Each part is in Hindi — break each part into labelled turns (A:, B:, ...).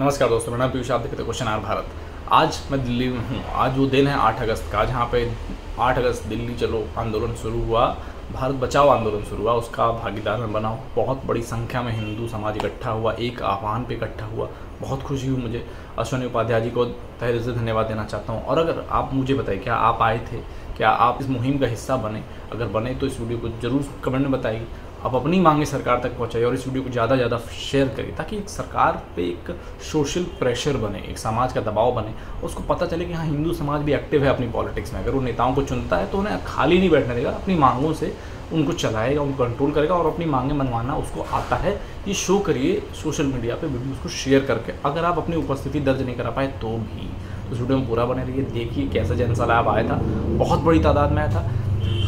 A: नमस्कार दोस्तों, मेरा नाम पीयूष, आप देखते क्वेश्चन आर भारत। आज मैं दिल्ली में हूँ। आज वो दिन है आठ अगस्त का, जहाँ पे आठ अगस्त दिल्ली चलो, आंदोलन शुरू हुआ। भारत बचाओ आंदोलन शुरू हुआ, उसका भागीदार मैं बना बहुत बड़ी संख्या में हिंदू समाज इकट्ठा हुआ, एक आह्वान पे इकट्ठा हुआ। बहुत खुशी हुई मुझे। अश्वनी उपाध्याय जी को तहे से धन्यवाद देना चाहता हूँ। और अगर आप मुझे बताइए, क्या आप आए थे? क्या आप इस मुहिम का हिस्सा बने? अगर बने तो इस वीडियो को ज़रूर कमेंट में बताइए। आप अपनी मांगे सरकार तक पहुंचाइए और इस वीडियो को ज़्यादा ज़्यादा शेयर करिए ताकि एक सरकार पे एक सोशल प्रेशर बने, एक समाज का दबाव बने। उसको पता चले कि हाँ हिंदू समाज भी एक्टिव है अपनी पॉलिटिक्स में। अगर वो नेताओं को चुनता है तो उन्हें खाली नहीं बैठने देगा, अपनी मांगों से उनको चलाएगा, उनको कंट्रोल करेगा और अपनी मांगे मनवाना उसको आता है। ये शो करिए सोशल मीडिया पर वीडियो उसको शेयर करके। अगर आप अपनी उपस्थिति दर्ज नहीं करा पाए तो भी। उस वीडियो में पूरा बने रहिए। देखिए कैसा जनसलाब आया था। बहुत बड़ी तादाद में आया था।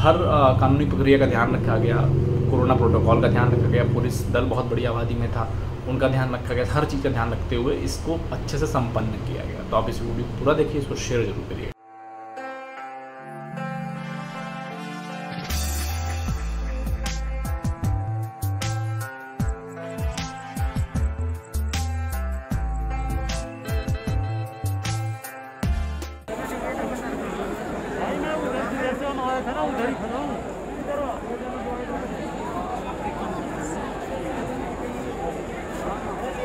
A: हर कानूनी प्रक्रिया का ध्यान रखा गया। कोरोना प्रोटोकॉल का ध्यान रखा गया, पुलिस दल बहुत बड़ी आबादी में था, उनका ध्यान रखा गया, हर चीज़ का ध्यान रखते हुए इसको अच्छे से संपन्न किया गया। तो आप इस वीडियो को पूरा देखिए, इसको शेयर ज़रूर करिए
B: था ना, उधर ही।